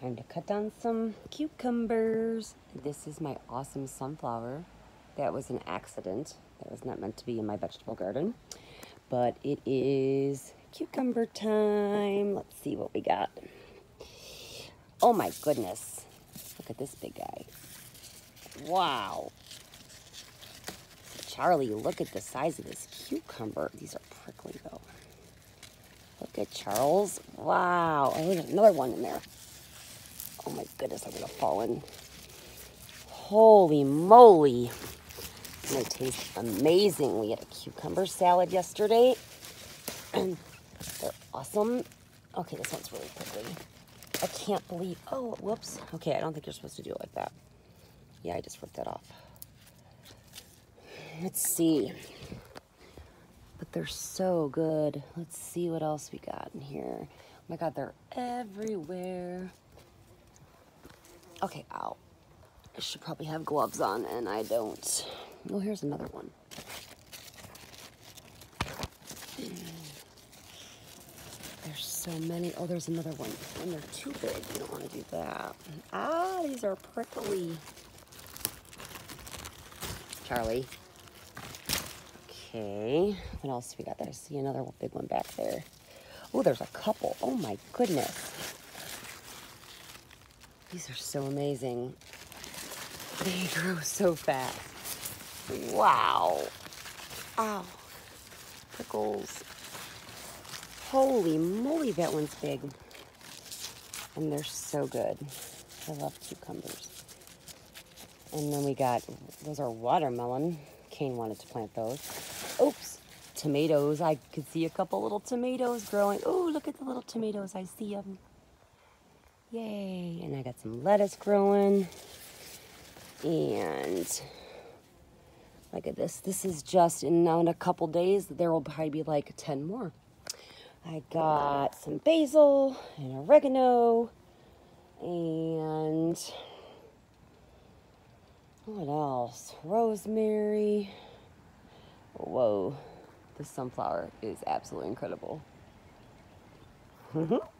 Time to cut down some cucumbers. This is my awesome sunflower. That was an accident. That was not meant to be in my vegetable garden. But it is cucumber time. Let's see what we got. Oh my goodness. Look at this big guy. Wow. Charlie, look at the size of this cucumber. These are prickly though. Look at Charles. Wow. Oh, there's another one in there. Oh my goodness, I'm gonna fall in. Holy moly. They taste amazing. We had a cucumber salad yesterday. And they're awesome. Okay, this one's really prickly. I can't believe, oh, whoops. Okay, I don't think you're supposed to do it like that. Yeah, I just ripped that off. Let's see. But they're so good. Let's see what else we got in here. Oh my God, they're everywhere. Okay, ow. I should probably have gloves on and I don't. Oh, here's another one. There's so many. Oh, there's another one. And they're too big. You don't want to do that. Ah, these are prickly. Charlie. Okay. What else do we got there? I see another big one back there. Oh, there's a couple. Oh my goodness. These are so amazing. They grow so fast. Wow. Oh, Ow. Pickles. Holy moly, that one's big. And they're so good. I love cucumbers. And then we got, those are watermelon. Kane wanted to plant those. Oops, tomatoes. I could see a couple little tomatoes growing. Oh, look at the little tomatoes. I see them. Yay. And I got some lettuce growing. And look at this. This is just in now in a couple days, there will probably be like 10 more. I got some basil and oregano and what else? Rosemary. Whoa, the sunflower is absolutely incredible.